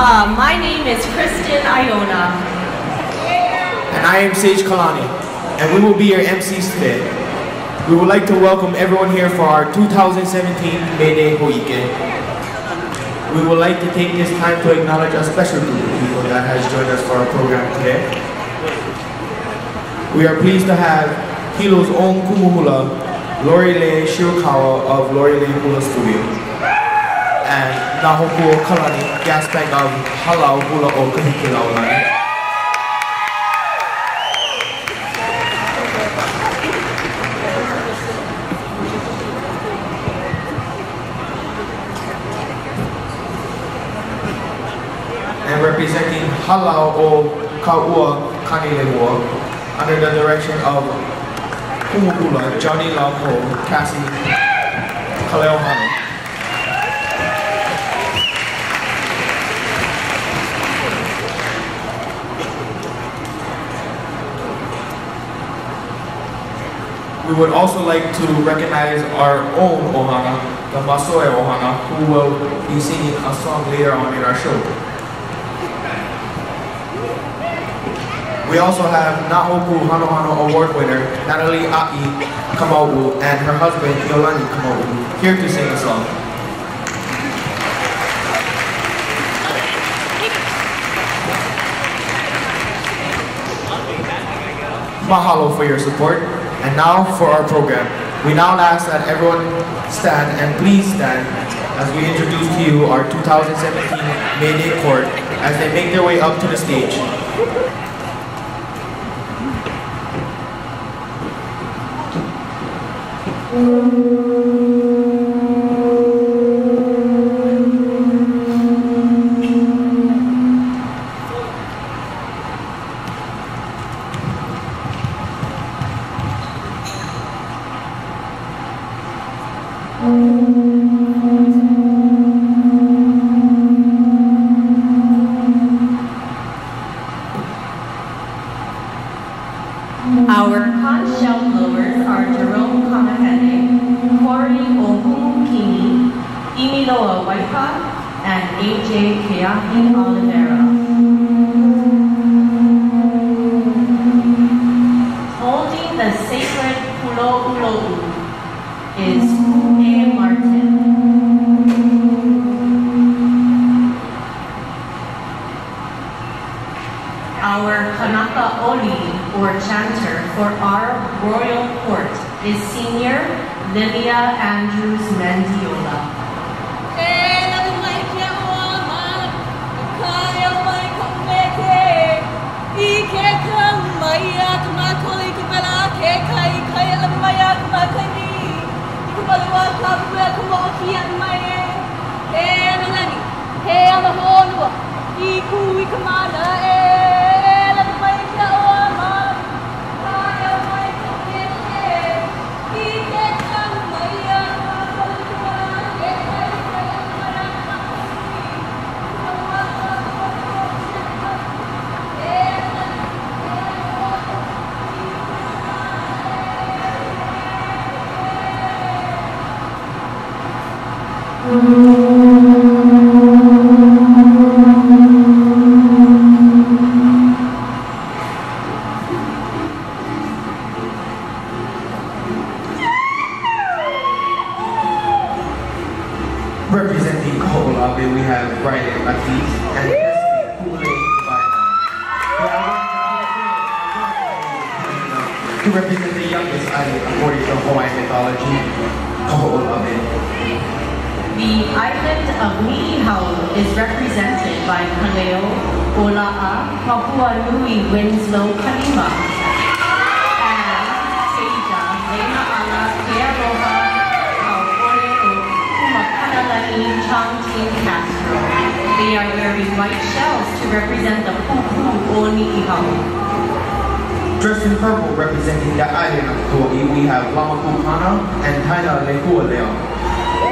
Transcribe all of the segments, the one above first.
Aloha, my name is Kristen Iona. And I am Sage Kalani, and we will be your MCs today. We would like to welcome everyone here for our 2017 May Day Hoike. We would like to take this time to acknowledge a special group of people that has joined us for our program today. We are pleased to have Hilo's own Kumuhula, Lori Lei Shirokawa of Lori Lei Hula Studio, and Nahoku Kalani, gas bank of Halau Hula o Kahikilaulani. and representing Halau o Kaua Kanilewa under the direction of Kumuhula, Johnny Lum Ho, Cassie Kaleohano. We would also like to recognize our own Ohana, the Masoe Ohana, who will be singing a song later on in our show. We also have Nahoku Hanohano Award winner Natalie Ai Kamau and her husband Iolani Kamau here to sing a song. Mahalo for your support. And now for our program. We now ask that everyone stand and please stand as we introduce to you our 2017 May Day Court as they make their way up to the stage. Lilia Andrews Mendiola. Representing Kaho'olawe, we have Brian Matisse and Destiny To represent the youngest island according to Hawaiian mythology, Kaho'olawe. The island of Niihau is represented by Kaleo, Ola'a, Papua Nui Winslow Kalima, and Teja, Lena Ala, Kealoha, Kauoleo, Kumakanalani, Changting Castro. They are wearing white shells to represent the Pupu o. Dressed in purple, representing the island of Kauai, we have Lama Kukana and Taina Lehua Leo.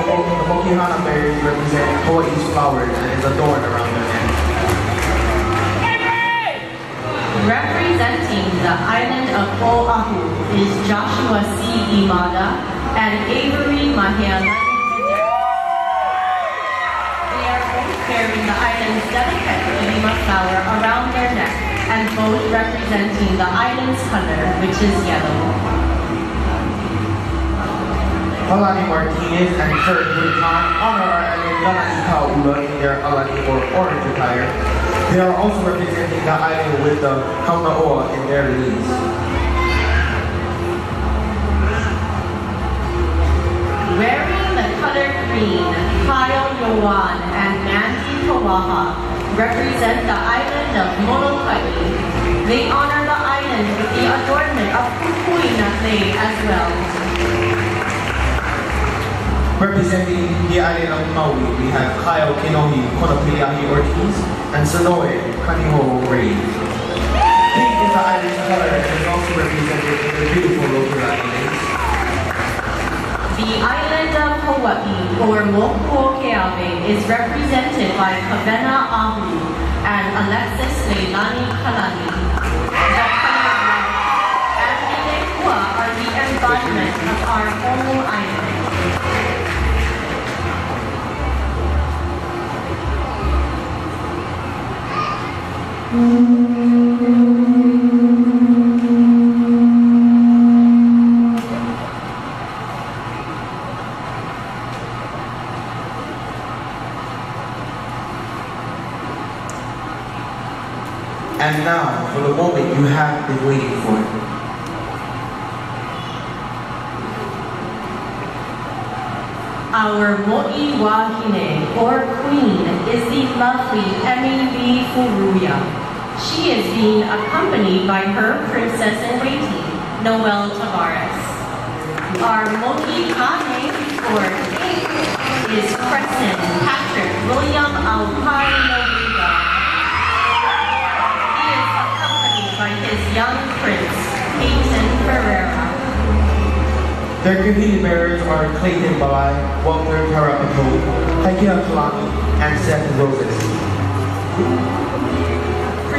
The, Mokihana berries represent Hawaii's flowers and is adorned around their neck. Representing the island of Oahu is Joshua C. Imada and Avery Mahealani. They are both carrying the island's delicate ilima flower around their neck and both representing the island's color, which is yellow. Alani Martinez and Kurt Bhutan honor our island Kaula in their Alani or orange attire. They are also representing the island with the Kaunaoa in their leaves. Wearing the color green, Kyle Yowan and Mandy Kawaha represent the island of Molokai. They honor the island with the adornment of kukui nut as well. Representing the island of Maui, we have Kyle Kinohi Konopiliahi Ortiz and Sonoe Kaniho Ray. Pink is the island's color and is also represented in the beautiful local islands. The island of Hawaii, or Mokuokeawe, is represented by Kavena Ahu and Alexis Leilani Kalani. The and Ilekua are the embodiment of our whole island. And now, for the moment you have been waiting for. Our Mo'i Wahine, or Queen, is the lovely Emily Furuya. She is being accompanied by her princess-in-waiting, Noel Tavares. Our Mo'i Kane, or King, is Preston Patrick William Alpari Nobriga. He is accompanied by his young prince, Peyton Ferreira. Their community bearers are Clayton Balai, Walter Tarapato, Haikia Kalani, and Seth Roses.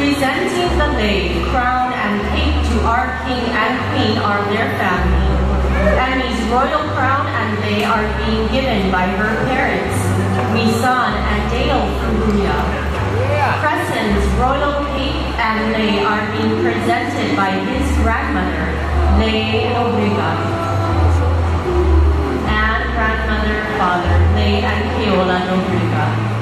Presenting the lei, crown, and cape to our king and queen are their family. Emmy's royal crown and lei are being given by her parents, Misan and Dale Furuya. Preston's royal cape and lei are being presented by his grandmother, Lei Obriga. And grandmother, father, Lei and Keola Nobriga.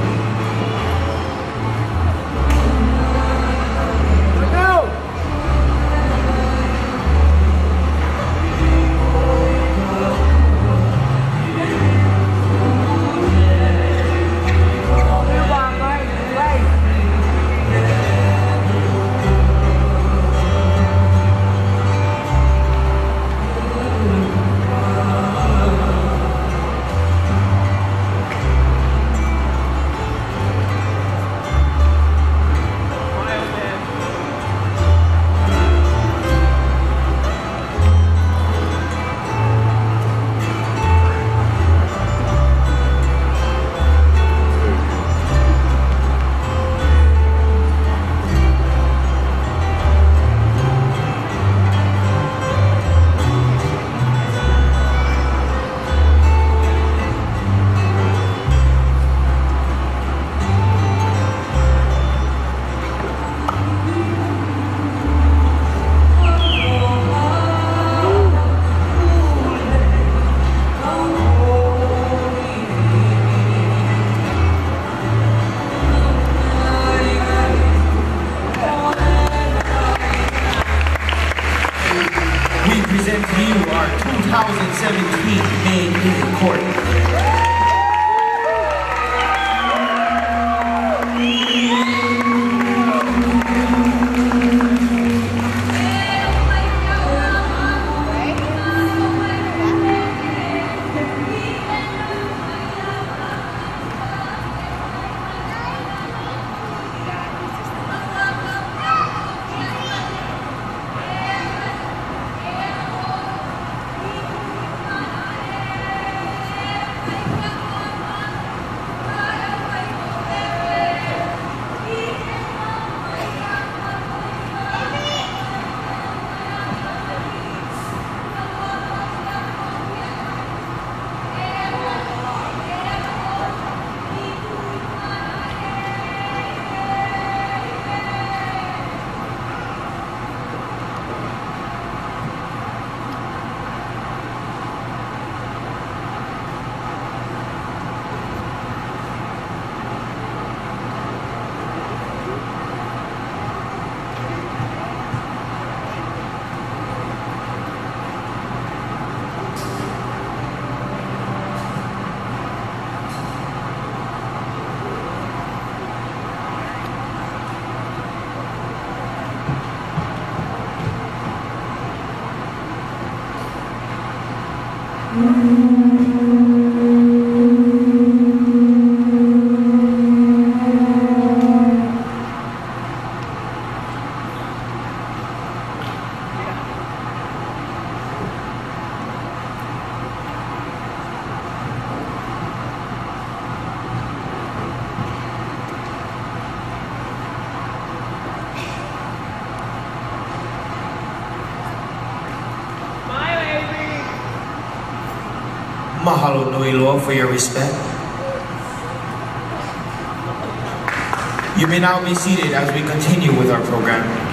Mahalo nui loa for your respect. You may now be seated as we continue with our program.